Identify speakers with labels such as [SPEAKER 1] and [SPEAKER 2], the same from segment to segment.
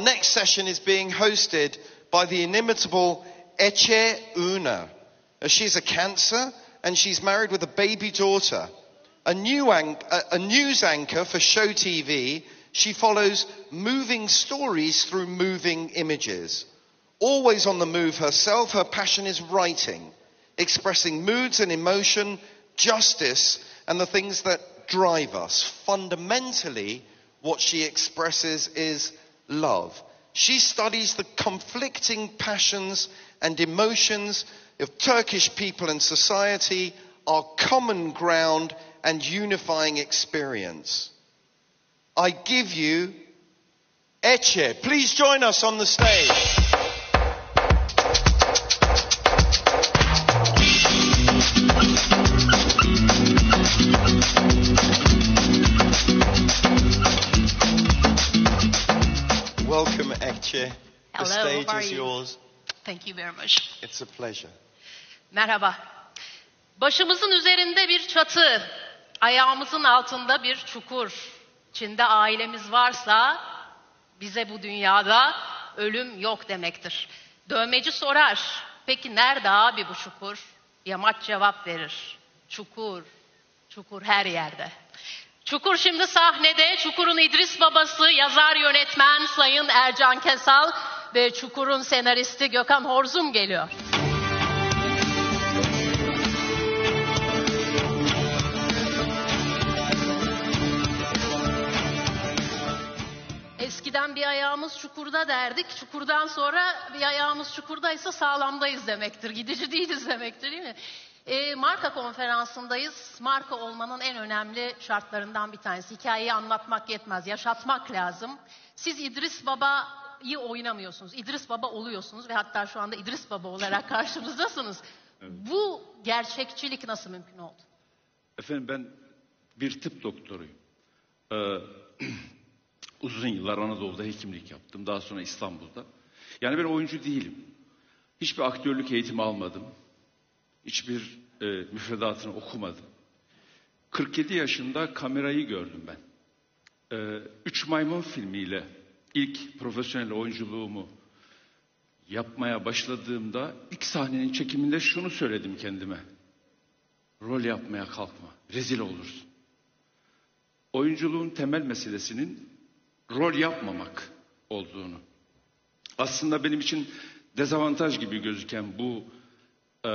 [SPEAKER 1] Our next session is being hosted by the inimitable Eche Una. Uh, She's a cancer and she's married with a baby daughter. A, new a news anchor for Show TV, she follows moving stories through moving images. Always on the move herself, her passion is writing, expressing moods and emotion, justice, and the things that drive us. Fundamentally, what she expresses is love. She studies the conflicting passions and emotions of Turkish people and society, our common ground and unifying experience. I give you Eche. Please join us on the stage.
[SPEAKER 2] Thank you very much.
[SPEAKER 1] It's a pleasure.
[SPEAKER 2] Merhaba. Başımızın üzerinde bir çatı, ayağımızın altında bir çukur. İçinde ailemiz varsa bize bu dünyada ölüm yok demektir. Dövmeci sorar. Peki nerede abi bu çukur? Yamaç cevap verir. Çukur, çukur her yerde. Çukur şimdi sahnede. Çukur'un İdris babası, yazar yönetmen Sayın Ercan Kesal ve Çukur'un senaristi Gökhan Horzum geliyor. Eskiden bir ayağımız çukurda derdik. Çukurdan sonra bir ayağımız çukurdaysa sağlamdayız demektir. Gidici değiliz demektir değil mi? Ee, marka konferansındayız. Marka olmanın en önemli şartlarından bir tanesi. Hikayeyi anlatmak yetmez, yaşatmak lazım. Siz İdris Baba'yı oynamıyorsunuz. İdris Baba oluyorsunuz ve hatta şu anda İdris Baba olarak karşımızdasınız. Bu gerçekçilik nasıl mümkün oldu?
[SPEAKER 3] Efendim ben bir tıp doktoruyum. Ee, uzun yıllar Anadolu'da hekimlik yaptım. Daha sonra İstanbul'da. Yani ben oyuncu değilim. Hiçbir aktörlük eğitimi almadım. Hiçbir e, müfredatını okumadım. 47 yaşında kamerayı gördüm ben. Ee, Üç Maymun filmiyle ilk profesyonel oyunculuğumu yapmaya başladığımda ilk sahnenin çekiminde şunu söyledim kendime. Rol yapmaya kalkma. Rezil olursun. Oyunculuğun temel meselesinin rol yapmamak olduğunu. Aslında benim için dezavantaj gibi gözüken bu e,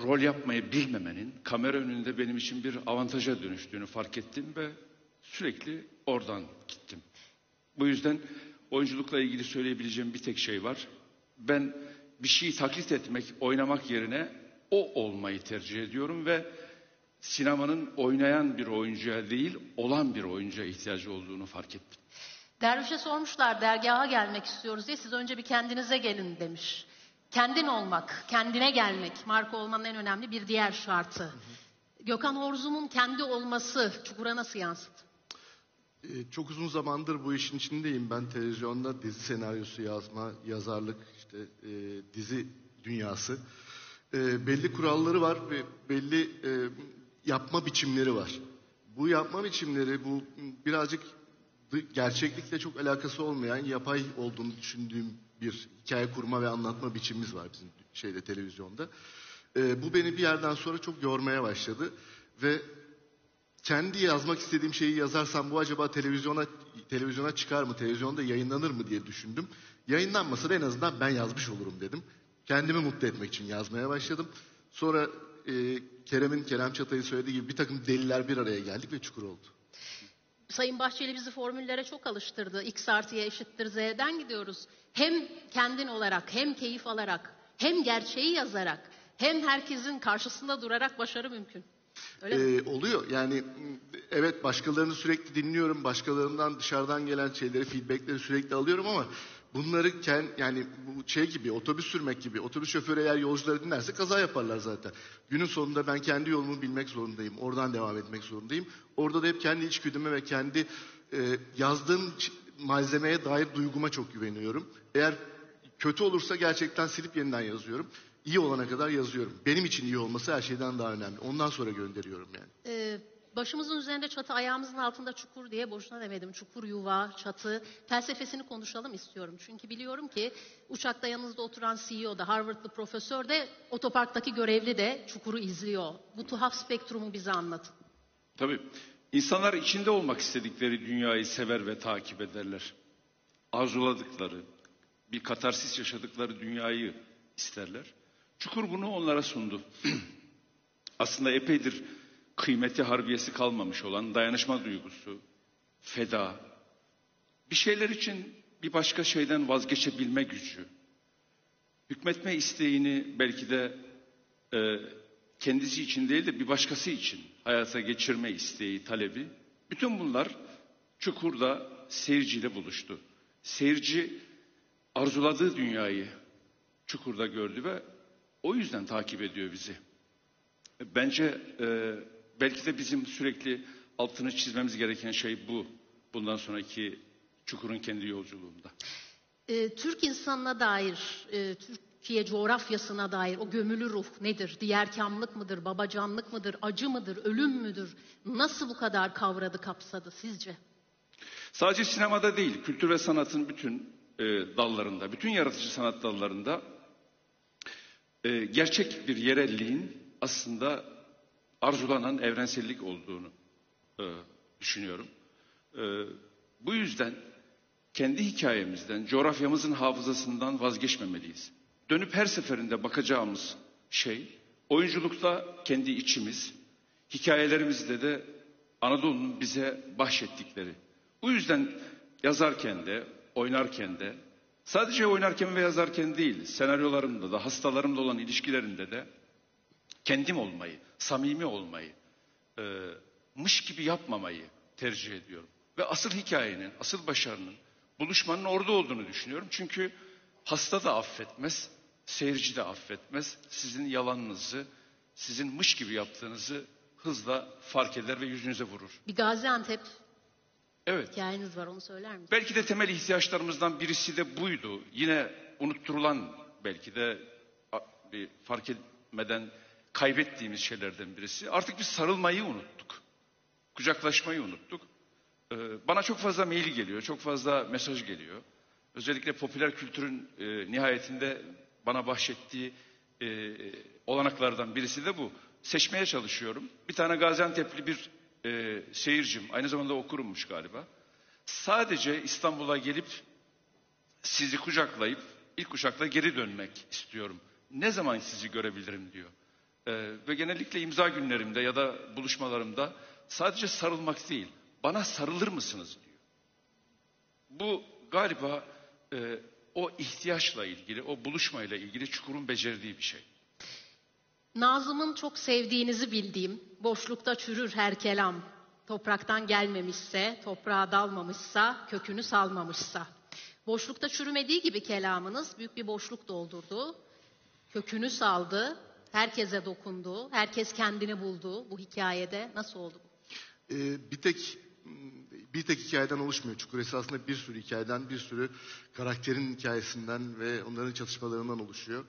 [SPEAKER 3] rol yapmayı bilmemenin kamera önünde benim için bir avantaja dönüştüğünü fark ettim ve sürekli oradan gittim. Bu yüzden oyunculukla ilgili söyleyebileceğim bir tek şey var. Ben bir şeyi taklit etmek, oynamak yerine o olmayı tercih ediyorum ve sinemanın oynayan bir oyuncuya değil, olan bir oyuncuya ihtiyacı olduğunu fark ettim.
[SPEAKER 2] Dervişe sormuşlar dergaha gelmek istiyoruz diye siz önce bir kendinize gelin demiş. Kendin olmak, kendine gelmek marka olmanın en önemli bir diğer şartı. Gökhan Horzum'un kendi olması Çukur'a nasıl yansıdı?
[SPEAKER 4] Ee, Çok uzun zamandır bu işin içindeyim. Ben televizyonda dizi senaryosu yazma, yazarlık, işte e, dizi dünyası. E, belli kuralları var ve belli e, yapma biçimleri var. Bu yapma biçimleri, bu birazcık gerçeklikle çok alakası olmayan, yapay olduğunu düşündüğüm bir hikaye kurma ve anlatma biçimimiz var bizim şeyde televizyonda. E, bu beni bir yerden sonra çok yormaya başladı ve kendi yazmak istediğim şeyi yazarsam bu acaba televizyona televizyona çıkar mı, televizyonda yayınlanır mı diye düşündüm. Yayınlanmasa da en azından ben yazmış olurum dedim. Kendimi mutlu etmek için yazmaya başladım. Sonra e, Kerem'in, Kerem Çatay'ın söylediği gibi bir takım deliler bir araya geldik ve çukur oldu.
[SPEAKER 2] Sayın Bahçeli bizi formüllere çok alıştırdı. X artıya eşittir Z'den gidiyoruz. Hem kendin olarak, hem keyif alarak, hem gerçeği yazarak, hem herkesin karşısında durarak başarı mümkün. Öyle?
[SPEAKER 4] Ee, oluyor yani m, evet başkalarını sürekli dinliyorum başkalarından dışarıdan gelen şeyleri feedbackleri sürekli alıyorum ama bunları ken, yani bu şey gibi otobüs sürmek gibi otobüs şoförü eğer yolcuları dinlerse kaza yaparlar zaten. Günün sonunda ben kendi yolumu bilmek zorundayım oradan devam etmek zorundayım. Orada da hep kendi içgüdüme ve kendi e, yazdığım malzemeye dair duyguma çok güveniyorum. Eğer kötü olursa gerçekten silip yeniden yazıyorum. İyi olana kadar yazıyorum. Benim için iyi olması her şeyden daha önemli. Ondan sonra gönderiyorum yani.
[SPEAKER 2] Ee, başımızın üzerinde çatı, ayağımızın altında çukur diye boşuna demedim. Çukur yuva, çatı felsefesini konuşalım istiyorum. Çünkü biliyorum ki uçakta yanınızda oturan CEO da, Harvardlı profesör de, otoparktaki görevli de çukuru izliyor. Bu tuhaf spektrumu bize anlatın.
[SPEAKER 3] Tabii. İnsanlar içinde olmak istedikleri dünyayı sever ve takip ederler. Arzuladıkları, bir katarsis yaşadıkları dünyayı isterler. Çukur bunu onlara sundu. Aslında epeydir kıymeti harbiyesi kalmamış olan dayanışma duygusu, feda, bir şeyler için bir başka şeyden vazgeçebilme gücü, hükmetme isteğini belki de e, kendisi için değil de bir başkası için hayata geçirme isteği, talebi. Bütün bunlar Çukur'da seyirciyle buluştu. Seyirci arzuladığı dünyayı Çukur'da gördü ve o yüzden takip ediyor bizi. Bence e, belki de bizim sürekli altını çizmemiz gereken şey bu. Bundan sonraki Çukur'un kendi yolculuğunda.
[SPEAKER 2] Ee, Türk insanına dair, e, Türkiye coğrafyasına dair o gömülü ruh nedir? Diğerkamlık mıdır, babacanlık mıdır, acı mıdır, ölüm müdür? Nasıl bu kadar kavradı, kapsadı sizce?
[SPEAKER 3] Sadece sinemada değil, kültür ve sanatın bütün e, dallarında, bütün yaratıcı sanat dallarında e, gerçek bir yerelliğin aslında arzulanan evrensellik olduğunu e, düşünüyorum. E, bu yüzden kendi hikayemizden, coğrafyamızın hafızasından vazgeçmemeliyiz. Dönüp her seferinde bakacağımız şey, oyunculukta kendi içimiz, hikayelerimizde de Anadolu'nun bize bahşettikleri. Bu yüzden yazarken de, oynarken de, sadece oynarken ve yazarken değil, senaryolarımda da, hastalarımla olan ilişkilerimde de kendim olmayı, samimi olmayı, e, mış gibi yapmamayı tercih ediyorum. Ve asıl hikayenin, asıl başarının, buluşmanın orada olduğunu düşünüyorum. Çünkü hasta da affetmez, seyirci de affetmez. Sizin yalanınızı, sizin mış gibi yaptığınızı hızla fark eder ve yüzünüze vurur.
[SPEAKER 2] Bir Gaziantep
[SPEAKER 3] Evet.
[SPEAKER 2] hikayeniz var onu söyler misiniz?
[SPEAKER 3] Belki de temel ihtiyaçlarımızdan birisi de buydu. Yine unutturulan belki de bir fark etmeden kaybettiğimiz şeylerden birisi. Artık biz sarılmayı unuttuk. Kucaklaşmayı unuttuk. Ee, bana çok fazla mail geliyor, çok fazla mesaj geliyor. Özellikle popüler kültürün e, nihayetinde bana bahşettiği e, olanaklardan birisi de bu. Seçmeye çalışıyorum. Bir tane Gaziantep'li bir e, seyircim, aynı zamanda okurummuş galiba. Sadece İstanbul'a gelip sizi kucaklayıp ilk uçakla geri dönmek istiyorum. Ne zaman sizi görebilirim diyor. Ee, ve genellikle imza günlerimde ya da buluşmalarımda sadece sarılmak değil, bana sarılır mısınız diyor. Bu galiba e, o ihtiyaçla ilgili, o buluşmayla ilgili Çukur'un becerdiği bir şey.
[SPEAKER 2] Nazım'ın çok sevdiğinizi bildiğim, boşlukta çürür her kelam, topraktan gelmemişse, toprağa dalmamışsa, kökünü salmamışsa. Boşlukta çürümediği gibi kelamınız büyük bir boşluk doldurdu, kökünü saldı, herkese dokundu, herkes kendini buldu bu hikayede. Nasıl oldu bu?
[SPEAKER 4] Ee, bir tek bir tek hikayeden oluşmuyor. Çukur esasında bir sürü hikayeden, bir sürü karakterin hikayesinden ve onların çatışmalarından oluşuyor.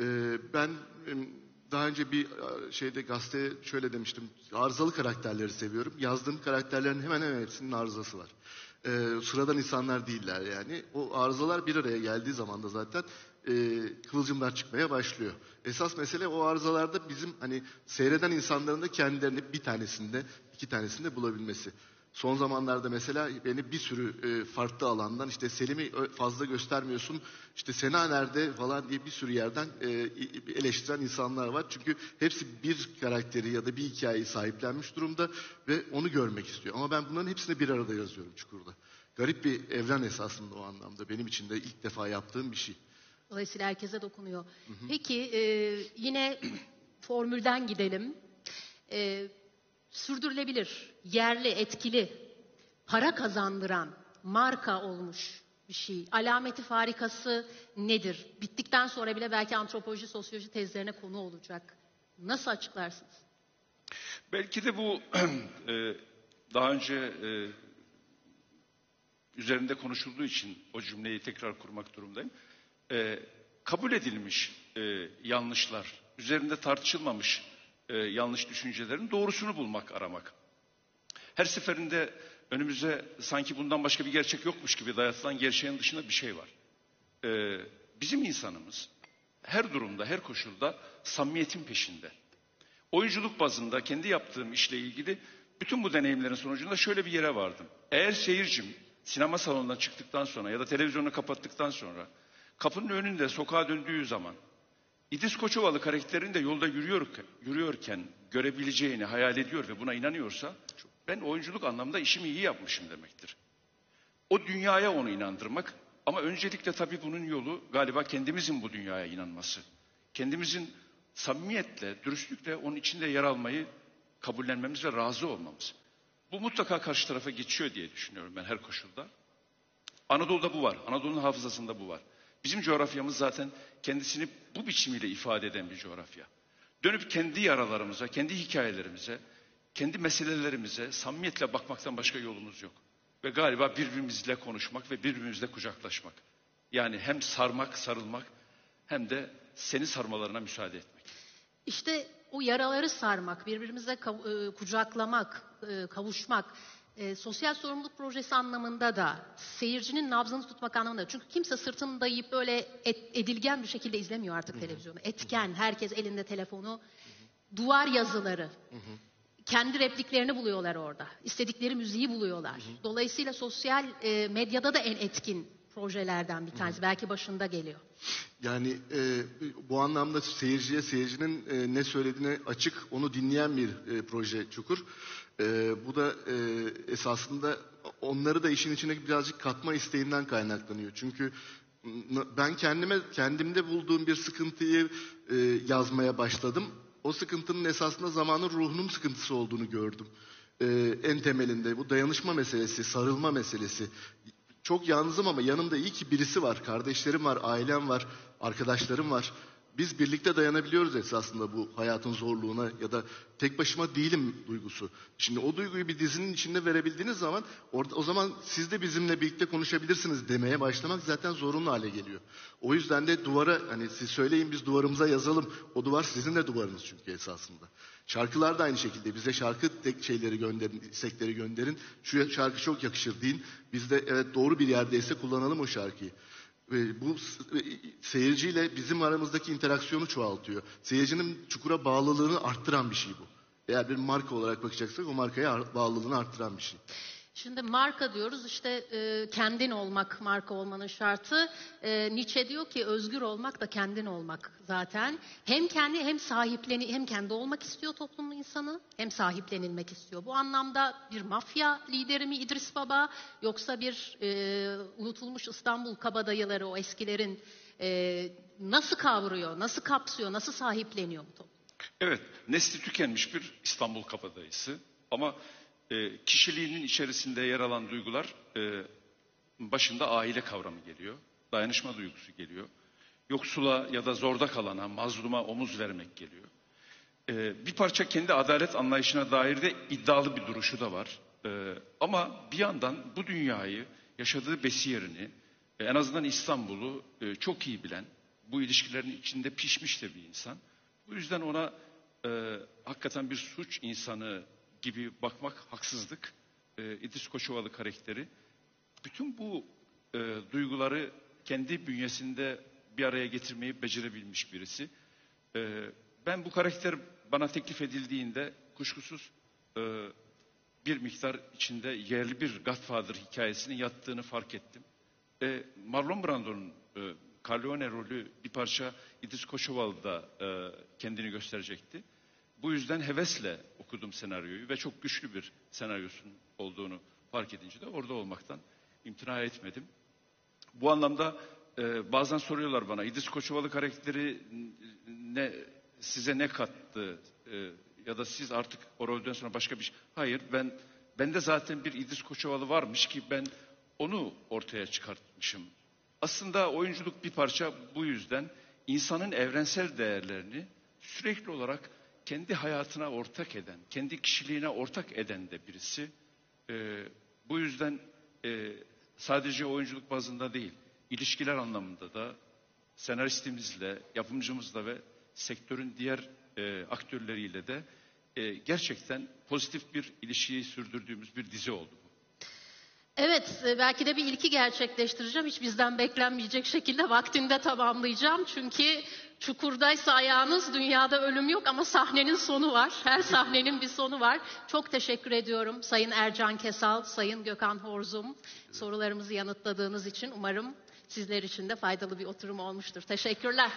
[SPEAKER 4] Ee, ben daha önce bir e, şeyde gazeteye şöyle demiştim. Arızalı karakterleri seviyorum. Yazdığım karakterlerin hemen hemen hepsinin arızası var. Ee, sıradan insanlar değiller yani. O arızalar bir araya geldiği zaman da zaten e, kıvılcımlar çıkmaya başlıyor. Esas mesele o arızalarda bizim hani seyreden insanların da kendilerini bir tanesinde, iki tanesinde bulabilmesi. Son zamanlarda mesela beni bir sürü e, farklı alandan işte Selim'i ö- fazla göstermiyorsun, işte Sena nerede falan diye bir sürü yerden e, eleştiren insanlar var. Çünkü hepsi bir karakteri ya da bir hikayeyi sahiplenmiş durumda ve onu görmek istiyor. Ama ben bunların hepsini bir arada yazıyorum Çukur'da. Garip bir evren esasında o anlamda. Benim için de ilk defa yaptığım bir şey.
[SPEAKER 2] Dolayısıyla herkese dokunuyor. Peki e, yine formülden gidelim. E, sürdürülebilir, yerli, etkili, para kazandıran, marka olmuş bir şey. Alameti farikası nedir? Bittikten sonra bile belki antropoloji, sosyoloji tezlerine konu olacak. Nasıl açıklarsınız?
[SPEAKER 3] Belki de bu e, daha önce e, üzerinde konuşulduğu için o cümleyi tekrar kurmak durumdayım. E, kabul edilmiş yanlışlar, üzerinde tartışılmamış e, yanlış düşüncelerin doğrusunu bulmak, aramak. Her seferinde önümüze sanki bundan başka bir gerçek yokmuş gibi dayatılan gerçeğin dışında bir şey var. Ee, bizim insanımız her durumda, her koşulda samimiyetin peşinde. Oyunculuk bazında kendi yaptığım işle ilgili bütün bu deneyimlerin sonucunda şöyle bir yere vardım. Eğer seyircim sinema salonundan çıktıktan sonra ya da televizyonu kapattıktan sonra kapının önünde sokağa döndüğü zaman İdris Koçovalı karakterini de yolda yürüyorken, yürüyorken görebileceğini hayal ediyor ve buna inanıyorsa ben oyunculuk anlamda işimi iyi yapmışım demektir. O dünyaya onu inandırmak ama öncelikle tabii bunun yolu galiba kendimizin bu dünyaya inanması. Kendimizin samimiyetle, dürüstlükle onun içinde yer almayı kabullenmemiz ve razı olmamız. Bu mutlaka karşı tarafa geçiyor diye düşünüyorum ben her koşulda. Anadolu'da bu var. Anadolu'nun hafızasında bu var. Bizim coğrafyamız zaten kendisini bu biçimiyle ifade eden bir coğrafya. Dönüp kendi yaralarımıza, kendi hikayelerimize, kendi meselelerimize samimiyetle bakmaktan başka yolumuz yok. Ve galiba birbirimizle konuşmak ve birbirimizle kucaklaşmak. Yani hem sarmak, sarılmak hem de seni sarmalarına müsaade etmek.
[SPEAKER 2] İşte o yaraları sarmak, birbirimize e, kucaklamak, e, kavuşmak, e, sosyal sorumluluk projesi anlamında da seyircinin nabzını tutmak anlamında. Çünkü kimse sırtını dayayıp böyle et- edilgen bir şekilde izlemiyor artık televizyonu. Etken, herkes elinde telefonu, duvar yazıları. Kendi repliklerini buluyorlar orada. İstedikleri müziği buluyorlar. Dolayısıyla sosyal e, medyada da en etkin projelerden bir tanesi. Belki başında geliyor.
[SPEAKER 4] Yani e, bu anlamda seyirciye, seyircinin e, ne söylediğine açık, onu dinleyen bir e, proje Çukur. E, bu da e, esasında onları da işin içine birazcık katma isteğinden kaynaklanıyor. Çünkü ben kendime kendimde bulduğum bir sıkıntıyı e, yazmaya başladım. O sıkıntının esasında zamanın ruhunun sıkıntısı olduğunu gördüm. E, en temelinde bu dayanışma meselesi, sarılma meselesi. Çok yalnızım ama yanımda iyi ki birisi var. Kardeşlerim var, ailem var, arkadaşlarım var. Biz birlikte dayanabiliyoruz esasında bu hayatın zorluğuna ya da tek başıma değilim duygusu. Şimdi o duyguyu bir dizinin içinde verebildiğiniz zaman orada o zaman siz de bizimle birlikte konuşabilirsiniz demeye başlamak zaten zorunlu hale geliyor. O yüzden de duvara hani siz söyleyin biz duvarımıza yazalım. O duvar sizin de duvarınız çünkü esasında. Şarkılar da aynı şekilde bize şarkı tek şeyleri gönderin, istekleri gönderin. Şu şarkı çok yakışır deyin. Biz de evet doğru bir yerdeyse kullanalım o şarkıyı. Bu seyirciyle bizim aramızdaki interaksiyonu çoğaltıyor. Seyircinin çukura bağlılığını arttıran bir şey bu. Eğer bir marka olarak bakacaksak o markaya ar- bağlılığını arttıran bir şey.
[SPEAKER 2] Şimdi marka diyoruz işte e, kendin olmak marka olmanın şartı. E, Nietzsche diyor ki özgür olmak da kendin olmak zaten. Hem kendi hem sahipleni hem kendi olmak istiyor toplumun insanı hem sahiplenilmek istiyor. Bu anlamda bir mafya lideri mi İdris Baba yoksa bir e, unutulmuş İstanbul kabadayıları o eskilerin e, nasıl kavruyor, nasıl kapsıyor, nasıl sahipleniyor bu toplum?
[SPEAKER 3] Evet, nesli tükenmiş bir İstanbul kabadayısı ama e, kişiliğinin içerisinde yer alan duygular e, başında aile kavramı geliyor, dayanışma duygusu geliyor, yoksula ya da zorda kalana, mazluma omuz vermek geliyor. E, bir parça kendi adalet anlayışına dair de iddialı bir duruşu da var. E, ama bir yandan bu dünyayı, yaşadığı besiyerini, e, en azından İstanbul'u e, çok iyi bilen, bu ilişkilerin içinde pişmiş de bir insan. Bu yüzden ona e, hakikaten bir suç insanı gibi bakmak haksızlık. E, İdris Koçovalı karakteri bütün bu e, duyguları kendi bünyesinde bir araya getirmeyi becerebilmiş birisi. E, ben bu karakter bana teklif edildiğinde kuşkusuz e, bir miktar içinde yerli bir Godfather hikayesinin yattığını fark ettim. E, Marlon Brando'nun e, Corleone rolü bir parça İdris Koçovalı'da e, kendini gösterecekti. Bu yüzden hevesle okudum senaryoyu ve çok güçlü bir senaryosun olduğunu fark edince de orada olmaktan imtina etmedim. Bu anlamda e, bazen soruyorlar bana İdris Koçovalı karakteri ne size ne kattı E, ya da siz artık o rolden sonra başka bir şey. Hayır ben bende zaten bir İdris Koçovalı varmış ki ben onu ortaya çıkartmışım. Aslında oyunculuk bir parça bu yüzden insanın evrensel değerlerini sürekli olarak kendi hayatına ortak eden, kendi kişiliğine ortak eden de birisi. Ee, bu yüzden e, sadece oyunculuk bazında değil, ilişkiler anlamında da senaristimizle, yapımcımızla ve sektörün diğer e, aktörleriyle de e, gerçekten pozitif bir ilişkiyi sürdürdüğümüz bir dizi oldu.
[SPEAKER 2] Evet, e, belki de bir ilki gerçekleştireceğim. Hiç bizden beklenmeyecek şekilde vaktinde tamamlayacağım. Çünkü çukurdaysa ayağınız dünyada ölüm yok ama sahnenin sonu var. Her sahnenin bir sonu var. Çok teşekkür ediyorum Sayın Ercan Kesal, Sayın Gökhan Horzum. Sorularımızı yanıtladığınız için umarım sizler için de faydalı bir oturum olmuştur. Teşekkürler.